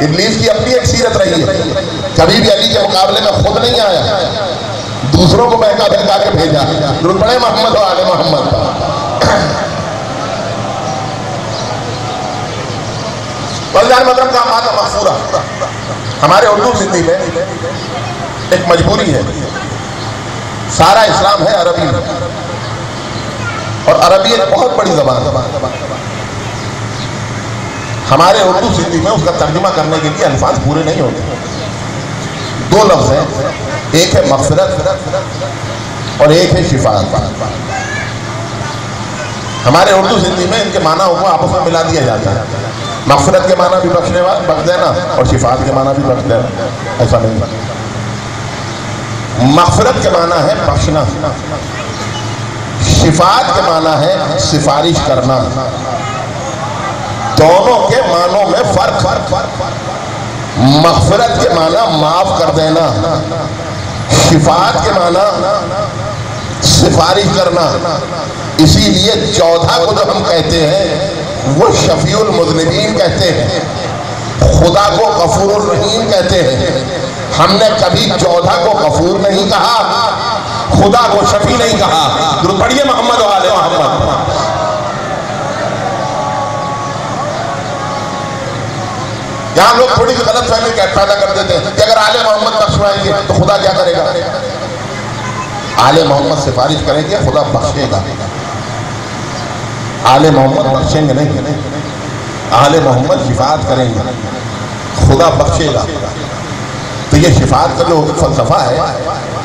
ابلیس کی اپنی ایک سیرت رہی ہے۔ کبھی بھی علی کے مقابلے میں خود نہیں آیا۔ دوسروں کو بہکا بہکا کے بھیجا۔ درود پڑے محمد و آل محمد۔ بلدان مطلب کا مادہ محفورہ ہمارے اردو زندگی میں ایک مجبوری ہے۔ سارا اسلام ہے عربی۔ اور عربی ایک بہت بڑی زبان ہے۔ ہمارے اردو زندگی میں اس کا ترجمہ کرنے کے لیے الفاظ پورے نہیں ہوتے۔ دو لفظ ہیں، ایک ہے مغفرت اور ایک ہے شفاعت ہمارے اردو زندگی میں ان کے معنی کو آپس میں ملا دیا جاتا ہے۔ مغفرت کے معنی بھی بخشنے بخش دینا اور شفاعت کے معنی بھی بخش دینا، ایسا نہیں۔ مغفرت کے معنی ہے بخشنا۔ شفاعت کے معنی ہے سفارش کرنا۔ دونوں کے معنوں میں فرق۔ مغفرت کے معنی معاف کر دینا، شفاعت کے معنی سفارش کرنا۔ اسی لیے چودھا کو جو ہم کہتے ہیں، وہ شفیع المذنبین کہتے ہیں، خدا کو غفور الرحیم کہتے ہیں۔ ہم نے کبھی چودھا کو غفور نہیں کہا، خدا کو شفیع نہیں کہا۔ پڑھیے محمد و آل محمد۔ یہاں لوگ تھوڑی سی غلط فہمی پیدا کر دیتے ہیں، کہ اگر آل محمد بخشوائیں گے تو خدا کیا کرے گا؟ آل محمد سفارش کریں گے، خدا بخشے گا۔ آل محمد بخشیں گے نہیں۔ آل محمد شفاعت کریں گے۔ خدا بخشے گا۔ تو یہ شفاعت کا جو فلسفہ ہے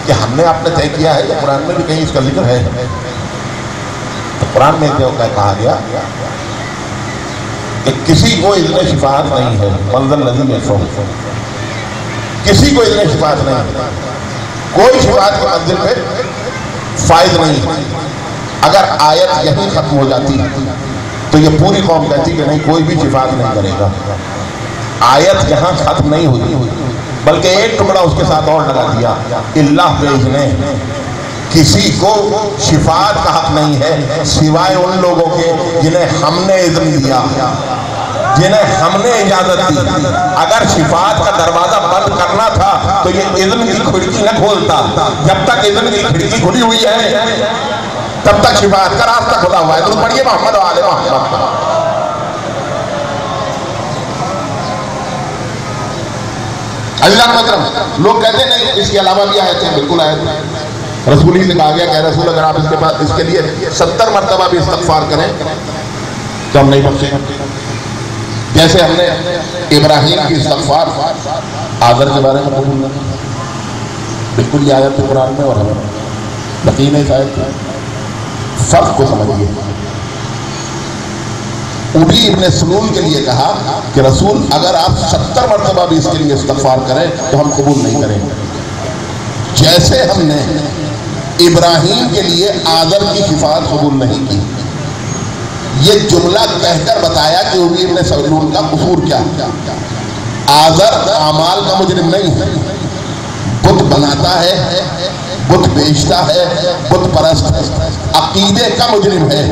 کہ ہم نے آپ نے طے کیا ہے کہ قرآن میں بھی کہیں اس کا ذکر ہے۔ تو قرآن میں کہا گیا کہ کسی کو اذن شفاعت نہیں ہے منظر نظیم کسی کو اذن شفاعت نہیں ہے۔ کوئی شفاعت کے منزل پہ فائد نہیں اگر آیت یہیں ختم ہو جاتی تو یہ پوری قوم کہتی کہ نہیں، کوئی بھی شفاعت نہیں کرے گا۔ آیت یہاں ختم نہیں ہوئی، بلکہ ایک ٹکڑا اس کے ساتھ اور لگا دیا۔ اللہ بھیجنے۔ کسی کو شفاعت کا حق نہیں ہے سوائے ان لوگوں کے جنہیں ہم نے اذن دیا، جنہیں ہم نے اجازت دی۔ اگر شفاعت کا دروازہ بند کرنا تھا تو یہ اذن کی کھڑکی نہ کھولتا۔ جب تک اذن کی کھڑکی کھلی ہوئی ہے، تب تک شفاعت کا راستہ کھلا ہوا ہے۔ تو پڑھیے محمد آل محمد۔ اللہ مکرم لوگ کہتے نہیں، اس کے علاوہ بھی آئے تھے بالکل آئے تھے رسول ہی سے کہا گیا کہ رسول اگر آپ اس کے بعد اس کے لیے ستر مرتبہ بھی استغفار کریں تو ہم نہیں بخشیں جیسے ہم نے ابراہیم کی استغفار آدر کے بارے میں قبول بالکل یہ آیت قرآن میں اور ہمیں یقین ہے شاید فرق کو سمجھیے۔ ابھی ابن سلول کے لیے کہا کہ رسول اگر آپ ستر مرتبہ بھی اس کے لیے استغفار کریں تو ہم قبول نہیں کریں۔ گے جیسے ہم نے ابراہیم کے لیے آدم کی شفاعت قبول نہیں کی۔ یہ جملہ کہہ کر بتایا کہ ابھی نے سلول کا قصور کیا۔ آذر اعمال کا مجرم نہیں ہے۔ بت بناتا ہے، بت بیچتا ہے، بت پرست عقیدے کا مجرم ہے۔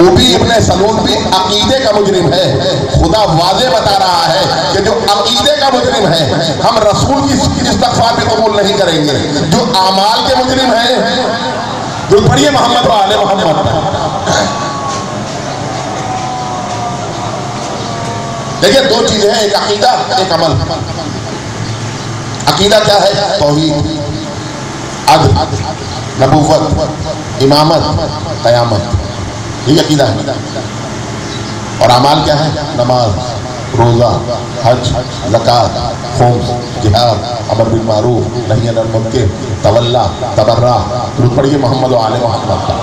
ابھی ابن سلول بھی عقیدے کا مجرم ہے۔ خدا واضح بتا رہا ہے کہ جو عقیدے کا مجرم ہے، ہم رسول کی استغفار بھی قبول نہیں کریں گے۔ جو اعمال کے مجرم ہیں، جو پڑھیے محمد و آل محمد۔ دیکھیے، دو چیزیں ہیں، ایک عقیدہ، ایک عمل۔ عقیدہ کیا ہے؟ توحید۔ عدل، نبوت، امامت، قیامت۔ یہ عقیدہ ہے۔ اور اعمال کیا ہے نماز، روزہ، حج، زکات خمس جہاد، امر بالمعروف، نہی عن المنکر تولا تبرع درود پڑھیے محمد و آل محمد۔ کا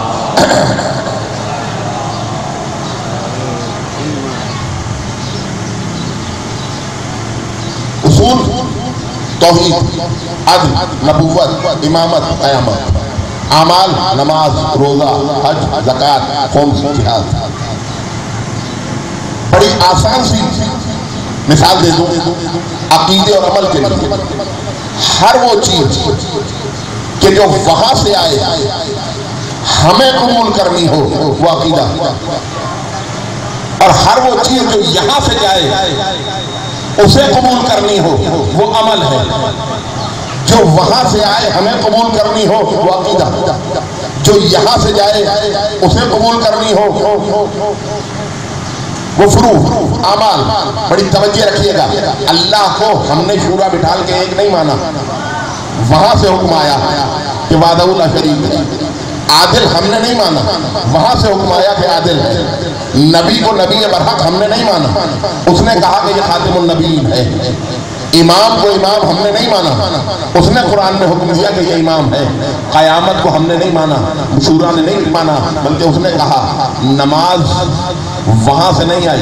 اصول، توحید، عدل، نبوت، امامت، قیامت۔ اعمال، نماز، روزہ، حج، زکات خمس جہاد۔ بڑی آسان سی مثال دے دوں، عقیدے اور عمل کے لیے۔ ہر وہ چیز کہ جو وہاں سے آئے، ہمیں قبول کرنی ہو، وہ عقیدہ۔ اور ہر وہ چیز جو یہاں سے جائے، اسے قبول کرنی ہو، وہ عمل ہے۔ جو وہاں سے آئے ہمیں قبول کرنی ہو، وہ عقیدہ۔ جو یہاں سے جائے، اسے قبول کرنی ہو۔ وہ فرو اعمال۔ بڑی توجہ رکھیے گا۔ اللہ کو ہم نے شورا بٹھال کے ایک نہیں مانا۔ وہاں سے حکم آیا کہ وعدہ اللہ شریف۔ ہے عادل ہم نے نہیں مانا۔ وہاں سے حکم آیا کہ عادل۔ ہے نبی کو نبی برحق ہم نے نہیں مانا۔ اس نے کہا کہ یہ خاتم النبی ہے۔ امام کو امام ہم نے نہیں مانا۔ اس نے قرآن میں حکم دیا کہ یہ امام ہے۔ قیامت کو ہم نے نہیں مانا۔ مشورہ نے نہیں مانا۔ بلکہ اس نے کہا، نماز وہاں سے نہیں آئی۔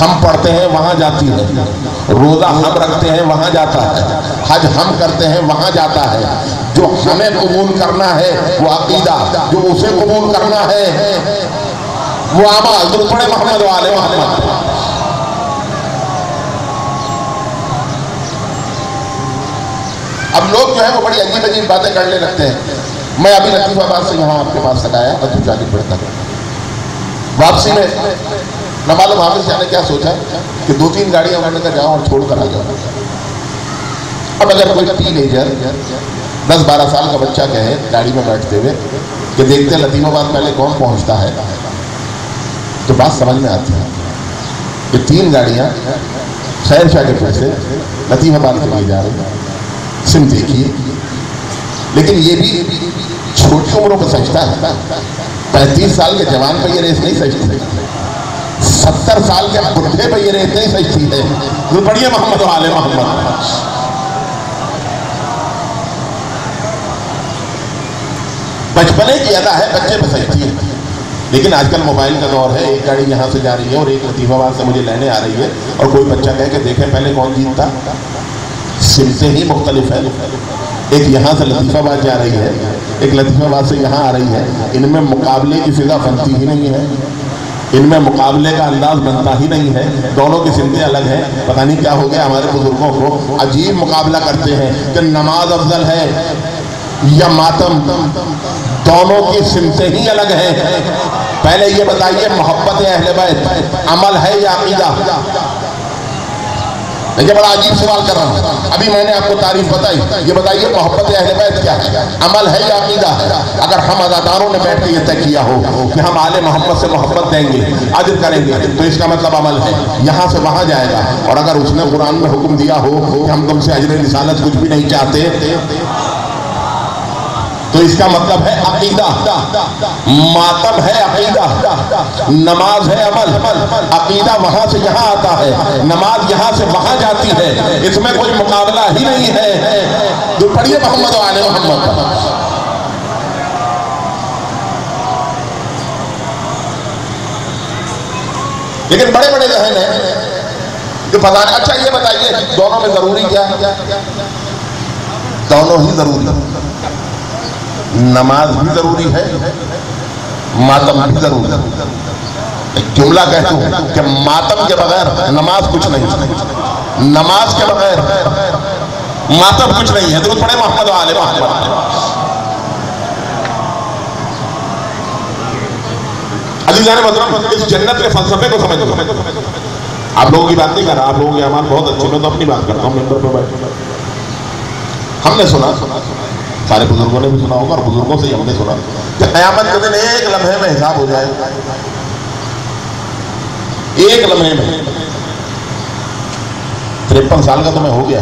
ہم پڑھتے ہیں، وہاں جاتی ہے۔ روزہ ہم رکھتے ہیں، وہاں جاتا ہے۔ حج ہم کرتے ہیں، وہاں جاتا ہے۔ جو ہمیں قبول کرنا ہے، وہ عقیدہ، جو اسے قبول کرنا ہے، وہ عمال تو پڑے محمد والے محمد۔ اب لوگ جو ہے وہ بڑی عجیب عجیب باتیں کرنے لگتے ہیں۔ میں ابھی لطیف آباد سے یہاں آپ کے پاس تک آیا تو جانے پڑتا واپسی میں نہ معلوم حافظ شاہ نے کیا سوچا کہ دو تین گاڑیاں میں نے کہا جاؤں اور چھوڑ کر آ جاؤں۔ اب اگر کوئی ٹین ایجر دس بارہ سال کا بچہ کہے گاڑی میں بیٹھتے ہوئے کہ دیکھتے ہیں لطیف آباد پہلے کون پہنچتا ہے، تو بات سمجھ میں آتی ہے کہ تین گاڑیاں خیر شاہ کے پیسے لطیف آباد کے لیے جا رہی ہیں۔ سم دیکھیے۔ لیکن یہ بھی چھوٹی عمروں کو سجتا ہے۔ پینتیس سال کے جوان پہ یہ ریس نہیں سجتی ستر سال کے بڈھے پہ یہ ریس نہیں سجتی ہے تو پڑھیے محمد والے محمد۔ بچپنے کی ادا ہے، بچے پہ سجتی ہے لیکن آج کل موبائل کا دور ہے، ایک گاڑی یہاں سے جا رہی ہے اور ایک لطیف آباد سے مجھے لینے آ رہی ہے۔ اور کوئی بچہ کہہ کے دیکھیں، پہلے کون جیتتا؟ سمتیں ہی مختلف ہے ایک یہاں سے لطیف آباد جا رہی ہے، ایک لطیف آباد سے یہاں آ رہی ہے۔ ان میں مقابلے کی فضا بنتی ہی نہیں ہے۔ ان میں مقابلے کا انداز بنتا ہی نہیں ہے۔ دونوں کی سمتیں الگ ہیں۔ پتہ نہیں کیا ہو گیا ہمارے بزرگوں کو۔ عجیب مقابلہ کرتے ہیں کہ نماز افضل ہے یا ماتم۔ دونوں کی سمتیں ہی الگ ہیں۔ پہلے یہ بتائیے، محبت اہل بیت عمل ہے یا عقیدہ؟ یہ بڑا عجیب سوال کر رہا ہوں ابھی میں نے آپ کو تعریف بتائی یہ بتائیے محبت اہل بیت کیا ہے عمل ہے یا عقیدہ ہے اگر ہم اداداروں نے بیٹھ کے یہ طے کیا ہو کہ ہم آل محمد سے محبت دیں گے عدل کریں گے تو اس کا مطلب عمل ہے یہاں سے وہاں جائے گا اور اگر اس نے قرآن میں حکم دیا ہو کہ ہم تم سے اجر رسالت کچھ بھی نہیں چاہتے تو اس کا مطلب ہے عقیدہ۔ ماتم ہے عقیدہ۔ نماز ہے عمل۔ عقیدہ وہاں سے یہاں آتا ہے۔ نماز یہاں سے وہاں جاتی ہے۔ اس میں کوئی مقابلہ ہی نہیں ہے۔ جو پڑھیے محمد و آل محمد۔ لیکن بڑے بڑے ذہن ہیں۔ جو پتا اچھا یہ بتائیے، دونوں میں ضروری کیا؟ دونوں ہی ضروری۔ نماز بھی ضروری ہے، ماتم بھی ضروری ہے۔ ایک جملہ کہتا ہوں کہ ماتم کے بغیر نماز کچھ نہیں۔ نماز کے بغیر ماتم کچھ نہیں ہے۔ درود پڑھے محمد والے محمد۔ عزیزان محترم، اس جنت کے فلسفے کو سمجھ آپ لوگوں کی بات نہیں کر رہا، آپ لوگوں کی امان بہت اچھی میں تو اپنی بات کرتا ہوں ممبر پہ بیٹھ ہم نے سنا سنا سنا سارے بزرگوں نے بھی سنا ہوگا اور بزرگوں سے ہی ہم نے سنا۔ کہ قیامت کے دن ایک لمحے میں حساب ہو جائے۔ ایک لمحے میں۔ تریپن سال کا تو میں ہو گیا۔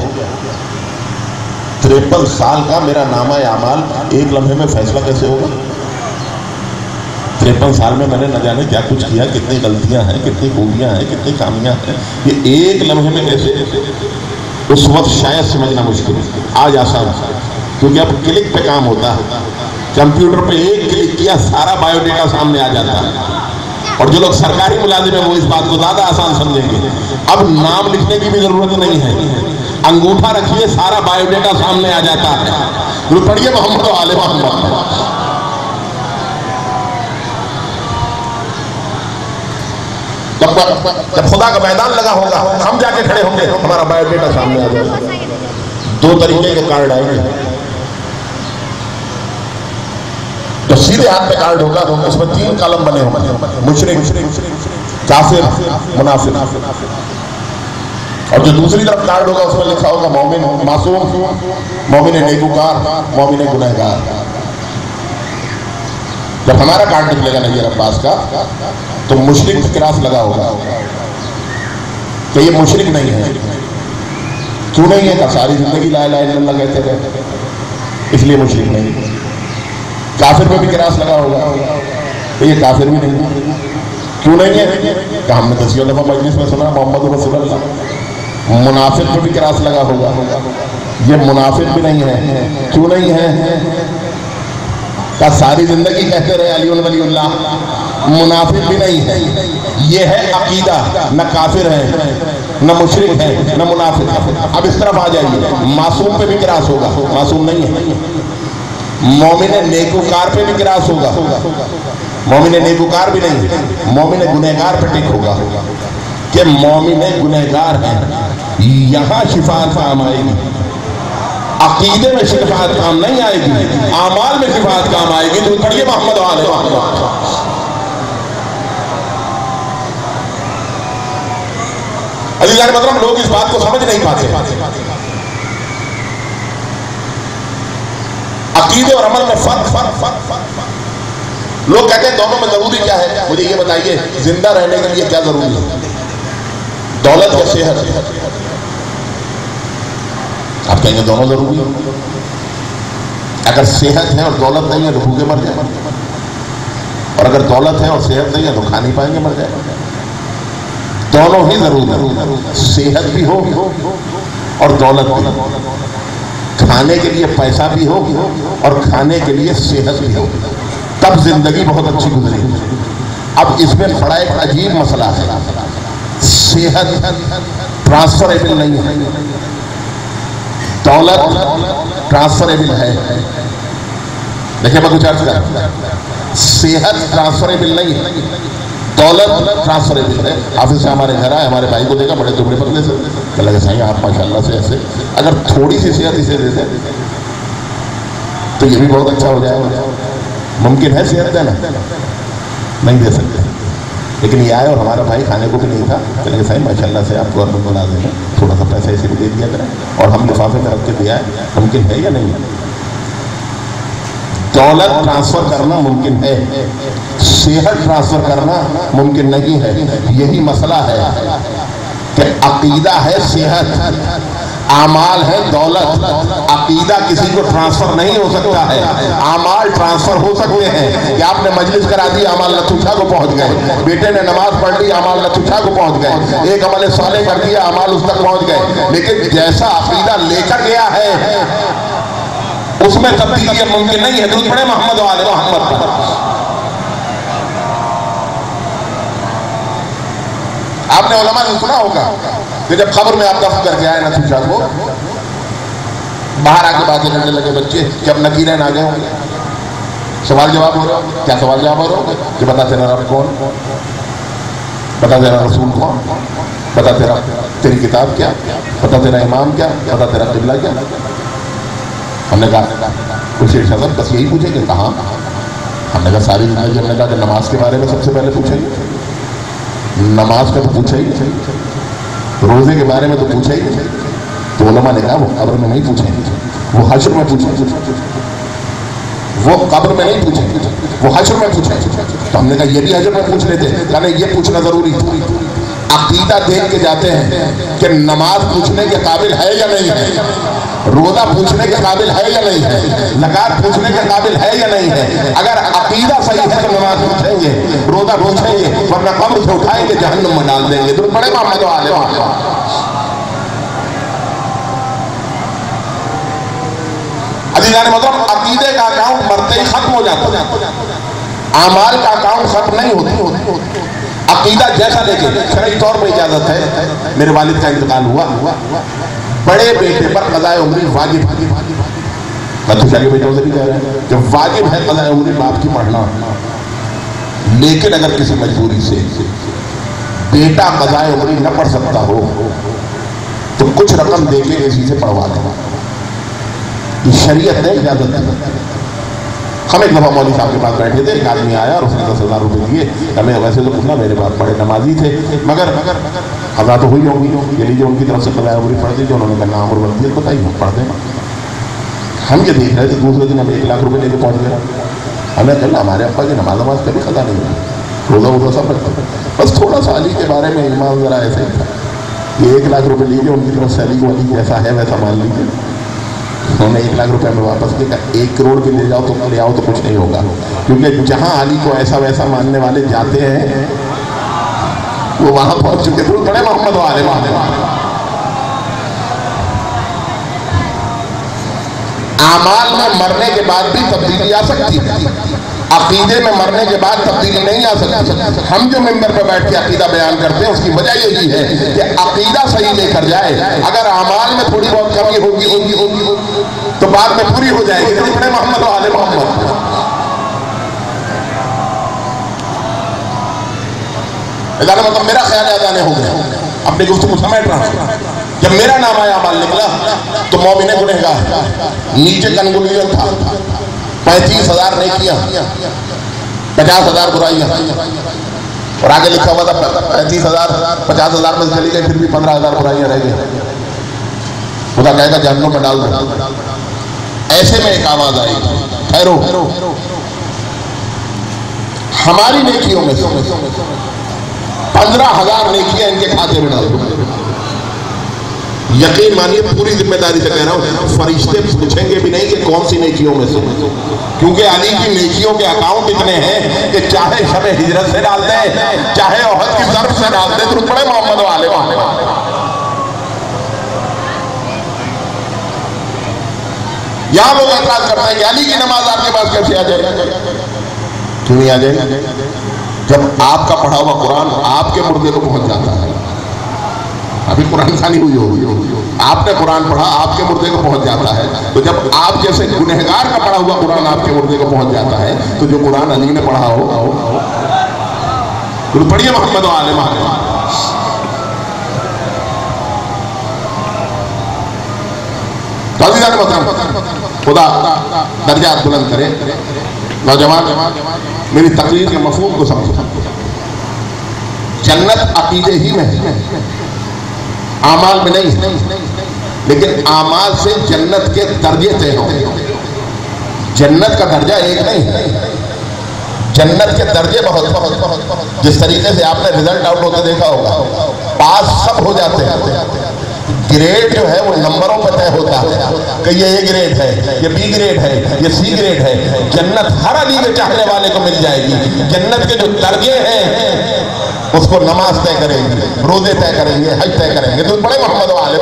تریپن سال کا میرا نامہ اعمال۔ ایک لمحے میں فیصلہ کیسے ہوگا؟ تریپن سال میں میں نے نہ جانے کیا کچھ کیا، کتنی غلطیاں ہیں، کتنی خوبیاں ہیں، کتنی کامیاں ہیں۔ یہ ایک لمحے میں کیسے؟ اس وقت شاید سمجھنا مشکل ہے۔ آج آسان۔ کیونکہ اب کلک پہ کام ہوتا ہے، کمپیوٹر پہ ایک کلک کیا سارا بایو ڈیٹا سامنے آ جاتا ہے۔ اور جو لوگ سرکاری ملازم ہیں، وہ اس بات کو زیادہ آسان سمجھیں گے۔ اب نام لکھنے کی بھی ضرورت نہیں ہے۔ انگوٹھا رکھیے، سارا بایو ڈیٹا سامنے آ جاتا ہے۔ پڑھیے محمد و عالم محمد۔ جب خدا کا میدان لگا ہوگا، ہم جا کے کھڑے ہوں گے، ہمارا بایو ڈیٹا سامنے آ جائے۔ گا دو طریقے کے کارڈ آئیں گے۔ جو سیدھے ہاتھ پہ کارڈ ہوگا اس میں تین کالم بنے ہوں مشرق، کافر، منافق۔ اور جو دوسری طرف کارڈ ہوگا اس میں لکھا ہوگا مومن، معصوم، مومن نیکوکار، مومن گنہگار۔ جب ہمارا کارڈ نکلے گا نبی عباس کا، تو مشرق کراس لگا ہوگا۔ کہ یہ مشرق نہیں ہے۔ کیوں نہیں ہے؟ کہ ساری زندگی لا الہ الا اللہ کہتے رہے۔ اس لیے مشرق نہیں۔ کافر پہ بھی کراس لگا ہوگا۔ یہ کافر بھی نہیں۔ کیوں نہیں ہے؟ کہ ہم نے دسیوں دفعہ مجلس میں سنا، محمد رسول اللہ۔ منافق پہ بھی کراس لگا ہوگا۔ یہ منافق بھی نہیں ہے۔ کیوں نہیں ہے؟ کہ ساری زندگی کہتے رہے علی ولی اللہ۔ منافق بھی نہیں ہے۔ یہ ہے عقیدہ۔ نہ کافر ہے، نہ مشرق ہے، نہ منافق۔ اب اس طرف آ جائیے۔ معصوم پہ بھی کراس ہوگا۔ معصوم نہیں ہے۔ مومن نیکوکار پہ بھی کراس ہوگا۔ مومن نیکوکار بھی نہیں، مومن گنہگار پہ ٹک ہوگا۔ کہ مومن گنہگار ہے یہاں شفاعت کام آئے گی۔ عقیدے میں شفاعت کام نہیں آئے گی، اعمال میں شفاعت کام آئے گی۔ تو پڑھیے محمد علیہ علی مطلب لوگ اس بات کو سمجھ نہیں پاتے۔ عقیدے اور عمل میں فرق فرق فرق فرق لوگ کہتے ہیں دونوں میں ضروری کیا ہے؟ مجھے یہ بتائیے، زندہ رہنے کے لیے کیا ضروری ہے؟ دولت یا صحت؟ آپ کہیں گے دونوں ضروری ہے اگر صحت ہے اور دولت نہیں ہے تو بھوکے مر جائیں۔ اور اگر دولت ہے اور صحت نہیں ہے تو کھا نہیں پائیں گے، مر جائیں۔ دونوں ہی ضرور ہے صحت بھی ہو اور دولت بھی۔ ہو کھانے کے لیے پیسہ بھی ہو اور کھانے کے لیے صحت بھی ہو۔ تب زندگی بہت اچھی گزری۔ اب اس میں بڑا ایک عجیب مسئلہ ہے۔ صحت ٹرانسفریبل نہیں ہے۔ دولت ٹرانسفریبل ہے۔ دیکھیں میں کچھ عرض کر۔ صحت ٹرانسفریبل نہیں ہے۔ دولت ٹرانسفریبل ہے۔ آفس سے ہمارے گھر آئے، ہمارے بھائی کو دیکھا، بڑے دبڑے پتلے سے۔ کہ لگے صحیح آپ ماشاءاللہ سے ایسے۔ اگر تھوڑی سی صحت اسے دے دیں تو یہ بھی بہت اچھا ہو جائے گا۔ ممکن ہے صحت دینا۔ نہیں دے سکتے۔ لیکن یہ آئے اور ہمارا بھائی کھانے کو بھی نہیں تھا۔ کہ لگے صحیح ماشاء اللہ سے آپ گورنمنٹ بنا دیں۔ تھوڑا سا پیسہ اسے بھی دے دیا کریں۔ اور ہم لفافے میں رکھ کے دیا ہے۔ ممکن ہے یا نہیں؟ ہے دولت ٹرانسفر کرنا ممکن ہے۔ صحت ٹرانسفر کرنا ممکن نہیں ہے۔ یہی مسئلہ ہے۔ کہ عقیدہ ہے صحت، اعمال ہے دولت۔ عقیدہ کسی کو ٹرانسفر نہیں ہو سکتا ہے۔ اعمال ٹرانسفر ہو سکتے ہیں۔ کہ آپ نے مجلس کرا دی، اعمال لتوچھا کو پہنچ گئے۔ بیٹے نے نماز پڑھ لی، اعمال لتوچھا کو پہنچ گئے۔ ایک عمل صالح کر دیا، اعمال اس تک پہنچ گئے۔ لیکن جیسا عقیدہ لے کر گیا ہے، اس میں تبدیلی ممکن نہیں ہے۔ درود پڑھے محمد و آل محمد آپ نے علماء سے سنا ہوگا کہ جب خبر میں آپ دفت کر کے آئے نصیب شاہ کو باہر آ کے باتیں کرنے لگے بچے کہ اب نکیرین آ گئے ہوں گے سوال جواب ہو رہا ہو کیا سوال جواب ہو رہا ہو کہ بتا تیرا رب کون؟ بتا تیرا رسول کون؟ بتا تیرا تیری کتاب کیا؟ بتا تیرا امام کیا؟ بتا تیرا قبلہ کیا؟ ہم نے کہا کچھ صاحب، بس یہی پوچھیں کہ کہاں؟ ہم نے کہا، ساری زندگی ہم نے کہا کہ نماز کے بارے میں سب سے پہلے پوچھیں۔ گے نماز کا تو پوچھا ہی روزے کے بارے میں تو پوچھا ہی تو علماء نے کہا، وہ قبر میں نہیں پوچھیں وہ حشر میں پوچھیں وہ قبر میں نہیں پوچھیں وہ حشر میں پوچھیں تو ہم نے کہا، یہ بھی حشر میں پوچھ رہے تھے یہ پوچھنا ضروری عقیدہ دیکھ کے جاتے ہیں کہ نماز پوچھنے کے قابل ہے یا نہیں ہے۔ روزہ پوچھنے کے قابل ہے یا نہیں ہے؟ لگات پوچھنے کے قابل ہے یا نہیں ہے؟ اگر عقیدہ صحیح ہے تو نماز پوچھیں گے، روزہ پوچھیں گے، ورنہ قبر سے اٹھائیں گے، جہنم میں ڈال دیں گے۔ تو بڑے محمد و عزیزان مطلب عقیدے کا اکاؤنٹ مرتے ہی ختم ہو جاتا ہے۔ اعمال کا اکاؤنٹ ختم نہیں ہوتی عقیدہ جیسا دیکھیں شرعی طور پر اجازت ہے۔ میرے والد کا انتقال ہوا۔ بڑے بیٹے پر قضاء عمری واجب میں تو شاہی بیٹوں سے بھی کہہ رہا ہوں کہ واجب ہے قضاء عمری باپ کی پڑھنا لیکن اگر کسی مجبوری سے بیٹا قضاء عمری نہ پڑھ سکتا ہو، تو کچھ رقم دے کے اسی سے پڑھوا دیں یہ شریعت نے اجازت دی۔ ہم ایک دفعہ مولوی صاحب کے پاس بیٹھے تھے، ایک آدمی آیا اور اس نے دس ہزار روپے دیے۔ ہمیں ویسے تو کچھ نہ میرے پاس بڑے نمازی تھے، مگر خدا تو ہوئی ہوگی یہ لیجیے، ان کی طرف سے بلایا بری پڑھ دیجیے انہوں نے کہا نام اور ورزیت بتائی پڑھ دیں ہم یہ دیکھ رہے تھے، دوسرے دن ہم ایک لاکھ روپے لے کے پہنچ گئے۔ ہمیں کہنا ہمارے ابا کی نماز نماز کبھی خطا نہیں ہوئی روزہ ووزہ سب رکھتے بس تھوڑا سا علی کے بارے میں ایمان ذرا ایسے ہی تھا۔ یہ ایک لاکھ روپے لیجیے، ان کی طرف سے علی کو علی جیسا ہے، ویسا مان لیجیے۔ انہوں نے ایک لاکھ روپے میں واپس کیا ایک کروڑ کے لے جاؤ تو لے آؤ تو کچھ نہیں ہوگا۔ کیونکہ جہاں علی کو ایسا ویسا ماننے والے جاتے ہیں، وہ وہاں پہنچ چکے تھے۔ بڑے محمد والے والے۔ اعمال میں مرنے کے بعد بھی تبدیلی آ سکتی ہے۔ عقیدے میں مرنے کے بعد تبدیلی نہیں آ سکتی ہم جو ممبر پہ بیٹھ کے عقیدہ بیان کرتے ہیں، اس کی وجہ یہ یہی ہے کہ عقیدہ صحیح لے کر جائے۔ اگر اعمال میں تھوڑی بہت کمی ہوگی ہوگی ہوگی تو بعد میں پوری ہو جائے گی۔ بڑے محمد و والے محمد۔ ادارہ مطلب میرا خیال ادانے ہو گیا اپنی گفتگو سمیٹ رہا ہوں جب میرا نام آیا مال نکلا، تو مومن گنہ گا نیچے کنگلیت تھا۔ پینتیس ہزار نیکیاں، پچاس ہزار برائیاں۔ اور آگے لکھا ہوا تھا، پینتیس ہزار، پچاس ہزار میں چلی گئی، پھر بھی پندرہ ہزار برائیاں رہ گئی۔ خدا کہے گا، جہنم میں ڈال دو ایسے میں ایک آواز آئی، ٹھہرو۔ ہماری نیکیوں میں پندرہ ہزار نیکیاں ان کے کھاتے میں ڈال دو۔ یقین مانیے پوری ذمہ داری سے کہہ رہا ہوں، فرشتے پوچھیں گے بھی نہیں کہ کون سی نیکیوں میں سے۔ کیونکہ علی کی نیکیوں کے اکاؤنٹ اتنے ہیں کہ چاہے شب ہجرت سے ڈال دیں چاہے عہد کی ضرب سے ڈال دیں تو بڑے محمد والے والے یہاں لوگ اعتراض کرتے ہیں کہ علی کی نماز آپ کے پاس کیسے آ جائے؟ کیوں نہیں آ جائے؟ جب آپ کا پڑھا ہوا قرآن آپ کے مردے کو پہنچ جاتا ہے۔ ابھی قرآن خانی ہوئی ہوگی. آپ نے قرآن پڑھا، آپ کے مردے کو پہنچ جاتا ہے۔ تو جب آپ جیسے گنہگار کا پڑھا ہوا قرآن آپ کے مردے کو پہنچ جاتا ہے، تو جو قرآن علی نے پڑھا ہو۔ پڑھیے محمد عالم خدا درجات بلند کرے۔ نوجوان، میری تقریر کے مفہوم کو سمجھو۔ جنت عقیدے ہی میں ہے۔ اعمال میں نہیں لیکن اعمال سے جنت کے درجے طے ہوں۔ جنت کا درجہ ایک نہیں جنت کے درجے بہت بہت جس طریقے سے آپ نے رزلٹ آؤٹ ہوتے دیکھا ہوگا۔ پاس سب ہو جاتے ہیں۔ گریڈ جو ہے وہ نمبروں پہ طے ہوتا ہے کہ یہ اے گریڈ ہے، یہ بی گریڈ ہے، یہ سی گریڈ ہے۔ جنت ہر علی کے چاہنے والے کو مل جائے گی۔ جنت کے جو درجے ہیں اس کو نماز طے کریں گے، روزے طے کریں گے، حج طے کریں گے، تو بڑے محمد والے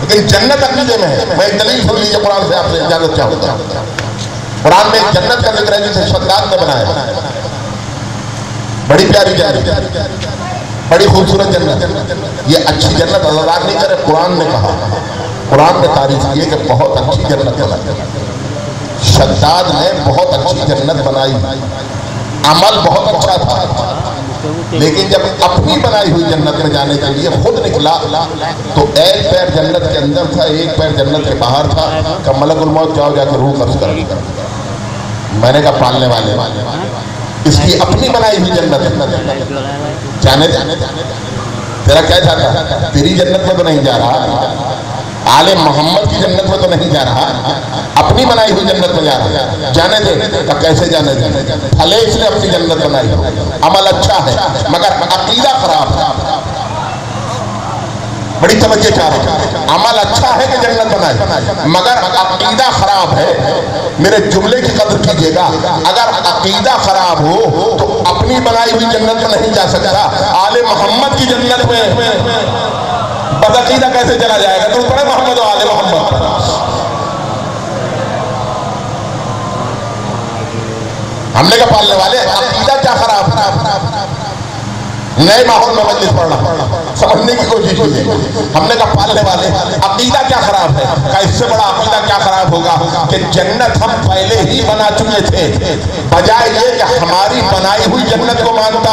لیکن جنت عقیدے میں ہے۔ میں ایک دلیل سن لیجیے قرآن سے، آپ سے اجازت چاہتا ہوں۔ قرآن میں ایک جنت کا ذکر ہے، جسے شداد نے بنایا بڑی پیاری جنت بڑی خوبصورت جنت یہ اچھی جنت اللہ نہیں کرے، قرآن نے کہا۔ قرآن نے تعریف کی کہ بہت اچھی جنت بنائی شداد نے بہت اچھی جنت بنائی۔ عمل بہت اچھا تھا۔ لیکن جب اپنی بنائی ہوئی جنت میں جانے کے لیے خود نکلا، تو ایک پیر جنت کے اندر تھا، ایک پیر جنت کے باہر تھا۔ کہ ملک الموت، جاؤ، جا کے روح قرض کر میں نے کہا، پالنے والے، اس کی اپنی بنائی ہوئی جنت۔ جانے تیرا کیا چاہتا تیری جنت میں تو نہیں جا رہا۔ آل محمد کی جنت میں تو نہیں جا رہا، اپنی بنائی ہوئی جنت میں جا رہا۔ جانے دے، تو کیسے جانے دے؟ پھلے اس نے اپنی جنت بنائی۔ عمل اچھا ہے، مگر عقیدہ خراب۔ ہے بڑی توجہ چاہ رہا ہوں عمل اچھا ہے کہ جنت بنائے مگر عقیدہ خراب ہے۔ میرے جملے کی قدر کیجیے گا۔ اگر عقیدہ خراب ہو، تو اپنی بنائی ہوئی جنت میں نہیں جا سکتا۔ آل محمد کی جنت میں۔ بدعقیدہ کیسے چلا جائے گا۔ تو پڑھے محمد و آل محمد۔ ہم نے کہا پالنے والے، عقیدہ کیا خراب نئے ماحول میں مجلس پڑھنا۔ سمجھنے کی کوشش کی۔ ہم نے کہا، پالنے والے، عقیدہ کیا خراب ہے؟ کہ اس سے بڑا عقیدہ کیا خراب ہوگا؟ کہ جنت ہم پہلے ہی بنا چکے تھے۔ بجائے یہ کہ ہماری بنائی ہوئی جنت کو مانتا،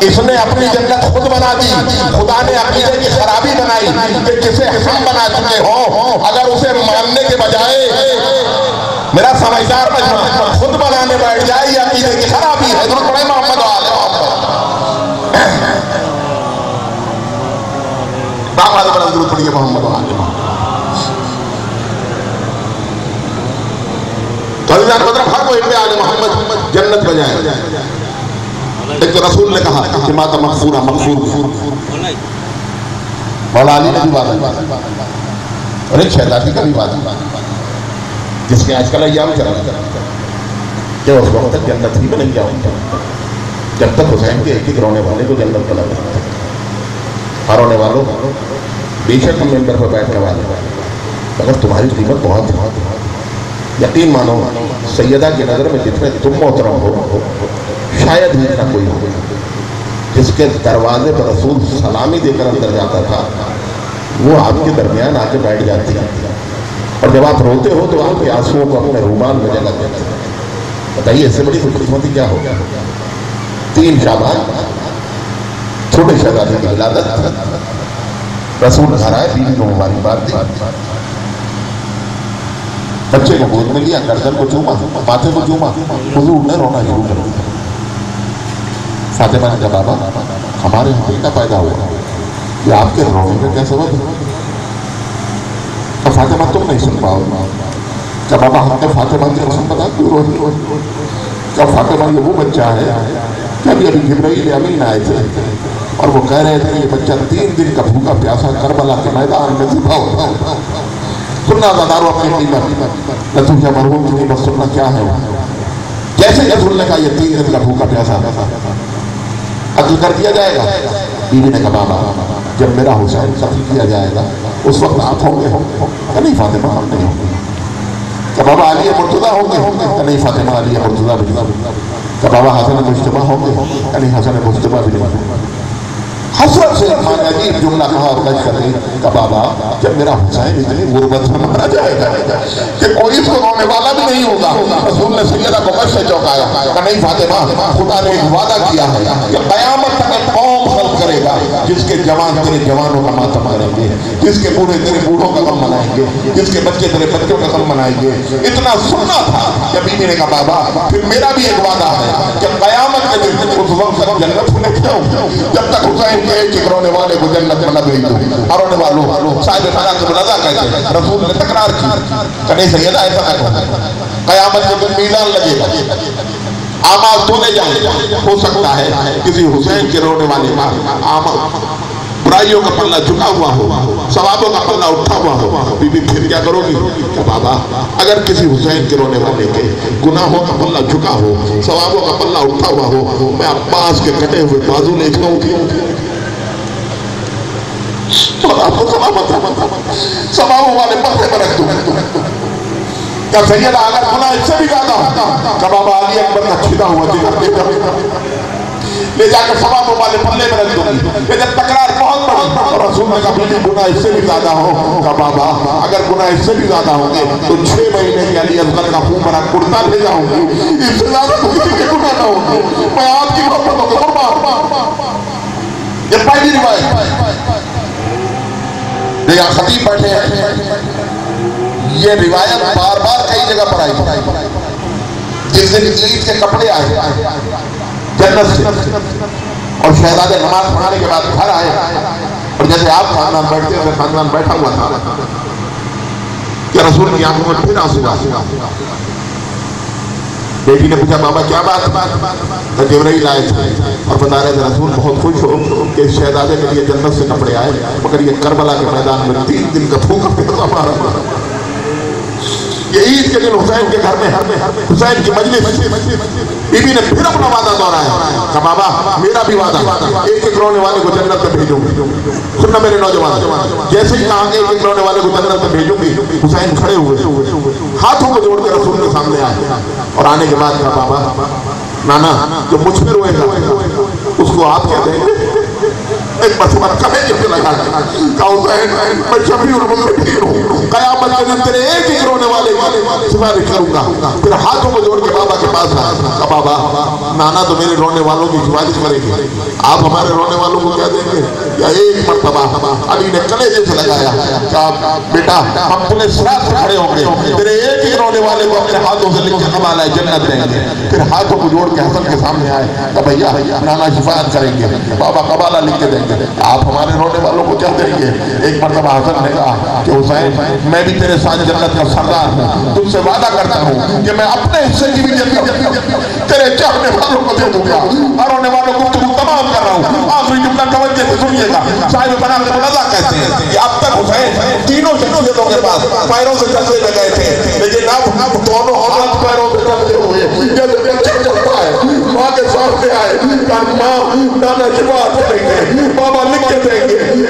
اس نے اپنی جنت خود بنا دی۔ خدا نے عقیدے کی خرابی بنائی کہ جسے ہم بنا چکے ہوں، اگر اسے ماننے کے بجائے میرا سمجھدار مجمع خود بنانے بیٹھ جائے، یہ عقیدے کی خرابی ہے۔ نماز پڑھیے محمد تو آل محمد جنت ایک تو رسول نے کہا کہ ماتا مغفورہ مغفور۔ مولا علی نے بھی بات اور ایک بات جس کے آج کل ایام چلا کہ اس وقت تک جنت ہی میں نہیں جاؤں۔ جب تک حسین کے ایک ایک رونے والے کو جنت کا لگا رونے والوں بے شک ہم ممبر پر بیٹھنے والے اگر تمہاری قیمت بہت بہت یقین مانو سیدہ کی نظر میں جتنے تم محترم ہو شاید ہی اتنا کوئی ہو جس کے دروازے پر رسول سلامی دے کر اندر جاتا تھا وہ آپ کے درمیان آ کے بیٹھ جاتی اور جب آپ روتے ہو تو آپ کے آنسوؤں کو اپنے رومال میں جگہ دیتے بتائیے اس سے بڑی خوش قسمتی کیا ہوگا تین شابان چھوٹے شہزادے کی ولادت رسول گھر آئے، بیوی کو مبارکباد دی۔ بچے کو گود میں لیا، گردن کو چوما ماتھے کو چوما، حضور نے رونا شروع کر دیا۔ فاطمہ نے کہا، بابا، ہمارے یہاں بیٹا پیدا ہوا؟ یہ آپ کے رونے کا کیا سبب ہے؟ تو فاطمہ، تم نہیں سن پاؤ۔ کیا بابا، ہم نے فاطمہ کی قسم بتا کیوں روئی کیا فاطمہ، یہ وہ بچہ ہے کہ ابھی ابھی جبرائیل امین آئے تھے۔ اور وہ کہہ رہے تھے یہ بچہ تین دن کا بھوکا پیاسا کربلا کے میدان میں ذبح ہوتا سننا دادارو اپنی قیمت نہ تجھے مرحوم کی قیمت سننا کیا ہے؟ جیسے رسول نے کہا یہ تین دن کا بھوکا پیاسا؟ عقل کر دیا جائے گا۔ بیوی نے کہا، بابا، جب میرا حسین قتل کیا جائے گا، اس وقت آپ ہوں گے۔ کہ نہیں فاطمہ ہم نہیں ہوں گے۔ کہ بابا، علی مرتضیٰ ہوں گے۔ کہ نہیں فاطمہ علی مرتضیٰ بھی کہ بابا، حسن مجتبہ ہوں گے۔ کہ نہیں حسن مجتبہ بھی نہیں حسرت سے میں نے عجیب جملہ کہا اور کچھ کر دی کہ بابا جب میرا حسین اتنی غربت میں مارا جائے گا کہ کوئی اس کو رونے والا بھی نہیں ہوگا۔ رسول نے سیدہ کو کش سے چوکایا کہ نہیں فاطمہ، خدا نے ایک وعدہ کیا ہے کہ قیامت تک جس کے جوان تیرے جوانوں کا ماتم کریں گے، جس کے بوڑھے تیرے بوڑھوں کا غم منائیں گے، جس کے بچے تیرے بچوں کا غم منائیں گے۔ اتنا سننا تھا کہ بیوی نے کہا بابا، پھر میرا بھی ایک وعدہ ہے کہ قیامت کے دن اس وقت تک جنت میں کیوں جب تک حسین کے ایک رونے والے کو جنت میں نہ بھیج دو اور رونے والوں صاحب خانہ کے رضا کہتے ہیں، رسول نے تکرار کی۔ کنے سیدہ ایسا نہ کرو قیامت کے دن میدان لگے گا۔ آمال دھونے جائیں ہو سکتا ہے کسی حسین کے رونے والے کا آمال برائیوں کا پلہ جھکا ہوا ہو، ثوابوں کا پلہ اٹھا ہوا ہو۔ بی بی پھر کیا کرو گی؟ کہ بابا، اگر کسی حسین کے رونے والے کے گناہوں کا پلہ جھکا ہو، ثوابوں کا پلہ اٹھا ہوا ہو، میں عباس کے کٹے ہوئے بازو لے جاؤں گی۔ اور آپ کو سلامت سماؤں والے پردے پر رکھ دوں۔ کیا سید اگر گناہ اس سے بھی زیادہ۔ ہوتا کہ بابا علی اکبر کا چھتا ہوا جگہ لے کر لے جا کر سوابوں والے پلے میں رکھ دوں لیکن تکرار بہت بڑی۔ رسول نے کہا بلی گناہ اس سے بھی زیادہ ہو۔ کہ بابا، اگر گناہ اس سے بھی زیادہ ہوں گے، تو چھ مہینے کے علی اصغر کا خون بنا کرتا لے جاؤں گی۔ اس سے زیادہ تو کسی کے گناہ نہ ہوں گے۔ میں آپ کی محبتوں کو قربان یہ پہلی روایت۔ دیکھا خطیب بیٹھے ہیں۔ یہ روایت بار بار کئی جگہ پر آئی جس دن عید کے کپڑے آئے، جنت سے۔ اور شہزادے نماز پڑھانے کے بعد گھر آئے۔ اور جیسے آپ خاندان بیٹھتے ہیں خاندان بیٹھا ہوا تھا۔ کہ رسول کی آنکھوں میں پھر آنسو بیٹی نے پوچھا، بابا، کیا بات تو جبرائیل آئے تھے اور بتا رہے تھے، رسول، بہت خوش ہو کہ شہزادے کے لیے جنت سے کپڑے آئے، مگر یہ کربلا کے میدان میں تین دن کا پھوکا پیدا مارا یہ عید کے دن حسین کے گھر میں حسین کی مجلس۔ بی بی نے پھر اپنا وعدہ دہرایا کہ ہاں بابا، میرا بھی وعدہ۔ ایک ایک رونے والے کو جنت میں بھیجوں گی۔ سننا میرے نوجوان، جیسے ہی کہا کہ ایک ایک رونے والے کو جنت میں بھیجوں گی، حسین کھڑے ہوئے۔ ہاتھوں کو جوڑ کے رسول کے سامنے آئے۔ اور آنے کے بعد کہا، بابا، نانا، جو مجھ پہ روئے گا، اس کو آپ کیا دیں گے؟ ایک مسئلہ کبھی جب لگا کہ حسین میں شفیع المذنبین ہوں قیامت کے دن تیرے ایک ایک رونے والے سفارش کروں گا پھر ہاتھوں کو جوڑ کے بابا کے پاس آیا کہ بابا نانا تو میرے رونے والوں کی سفارش کریں گے آپ ہمارے رونے والوں کو کیا دیں گے یا ایک مرتبہ علی نے کلے جیسے لگایا کہ بیٹا ہم پورے ساتھ کھڑے ہوں گے تیرے ایک ایک رونے والے کو اپنے ہاتھوں سے لکھ کے قبال ہے جنت دیں گے پھر ہاتھوں کو جوڑ کے حسن کے سامنے آئے کہ بھیا نانا شفاعت کریں گے بابا قبالہ لکھ کے دیں گے آپ ہمارے رونے والوں کو کیا دیں گے ایک مرتبہ حسن نے کہا کہ حسین، میں بھی تیرے ساتھ جنت کا سردار ہوں۔ تم سے وعدہ کرتا ہوں کہ میں اپنے حصے کی بھی جنت تیرے چاہنے والوں کو دے دوں گا۔ اور ہونے والوں کو تم تمام کر رہا ہوں۔ آخری جملہ توجہ سے سنیے گا۔ صاحب بنا کے ملازہ کہتے ہیں کہ اب تک حسین تینوں شخصیتوں کے پاس پیروں سے چلتے میں تھے۔ لیکن اب دونوں حضرت پیروں سے چلتے ہوئے۔ جب بچہ اچھا چلتا ہے۔ ماں کے سامنے آئے۔ ماں نانا کی بات کریں گے، بابا لکھ کے دیں گے۔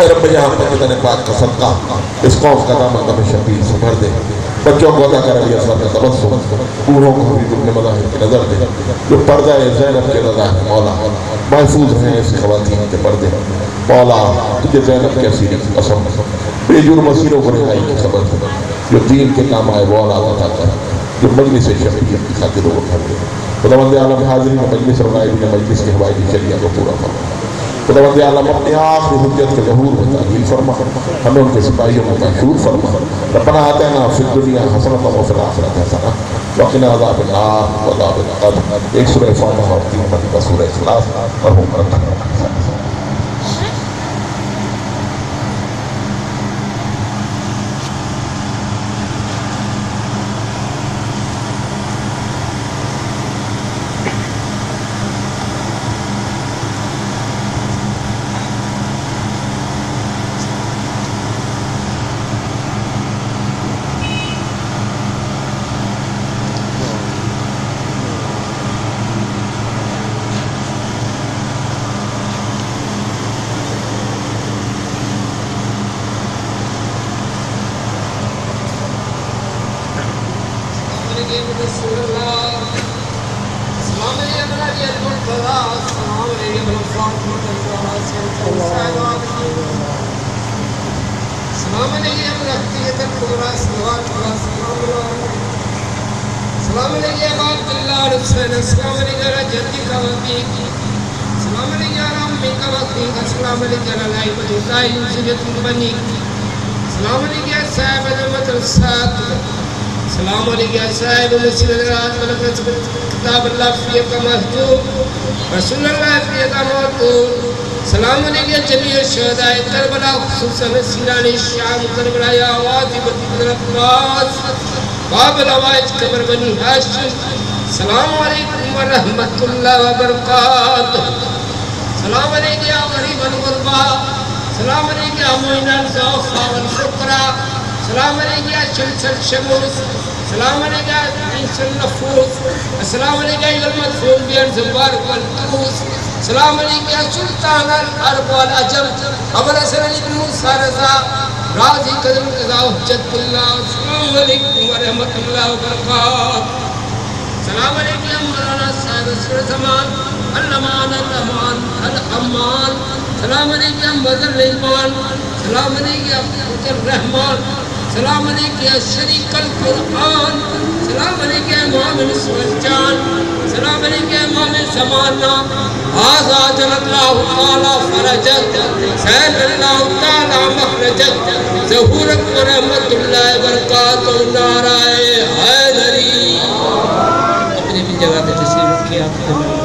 اے رب یہاں پر مدن پاک کا صدقہ، اس قوم کا نام اندر شبیر سے بھر دے۔ بچوں کو عطا کر علی اصغر کا تبسم۔ بوڑھوں کو حبیب ابن مظاہر کی نظر دے۔ جو پردہ زینب کے رضا ہے، مولا، محفوظ رہیں اس خواتین کے پردے۔ مولا، تجھے زینب کے اسیری کی قسم۔ بے جرم اسیروں کو رہائی کی خبر دے۔ جو دین کے کام آئے، وہ اولاد عطا کر۔ جو مجلس شفیع کی خاطر وہ کر دے۔ خداوند عالم حاضرین مجلس رنائی بھی مجلس کے حوائی شریعہ کو پورا فرما۔ خداوند عالم اپنے آخری حجت کے ظہور میں تعلیل فرما ہمیں ان کے سپاہیوں میں محشور فرما ربنا آتینا فی الدنیا حسنت و فی الاخرت حسنہ وقنا عذاب النار و عذاب القبر ایک سورہ فاتحہ اور تین مرتبہ سورہ اخلاص اور ہم رکھنا رسول الله السلام صاحب المدرسات السلام علیکم صاحب مسجد الرات ملکت کتاب اللہ فیہ کا محجوب رسول اللہ فیہ کا محجوب سلام علیکم جمیع شہداء کربلا، خصوصا سینان الشام کربلا یا آواز بطیب الابواس باب الوائج قبر بنی حاشم سلام علیکم ورحمت اللہ وبرکاتہ۔ سلام علیکم یا غریب الغربہ سلام علیکم یا معین الزوخہ والفقرہ سلام علیکم یا شمس الشموس سلام علیکم عیس النفوس السلام علیکم یا المدفون بیان زبار والقروس سلام علیکم یا سلطان العرب والعجم ابو الحسن علیکم موسیٰ رضا راضی قدم قضا، حجت اللہ، السلام علیکم ورحمت اللہ وبرکاتہ سلام علیکم مولانا صاحب سر زمان الرحمن الرحمن۔ الرحمن سلام علیکم بدر رحمان سلام علیکم بدر رحمان سلام علیکم یا شریک القرآن سلام علیکم امام سوچان سلام علیکم امام زمانہ۔ آزاد اللہ تعالی فرجت سین اللہ تعالی مخرجت ظہورت و رحمت اللہ برکاتہ نارائے حیدری۔ اپنی بھی جگہ پہ تشریف کیا آپ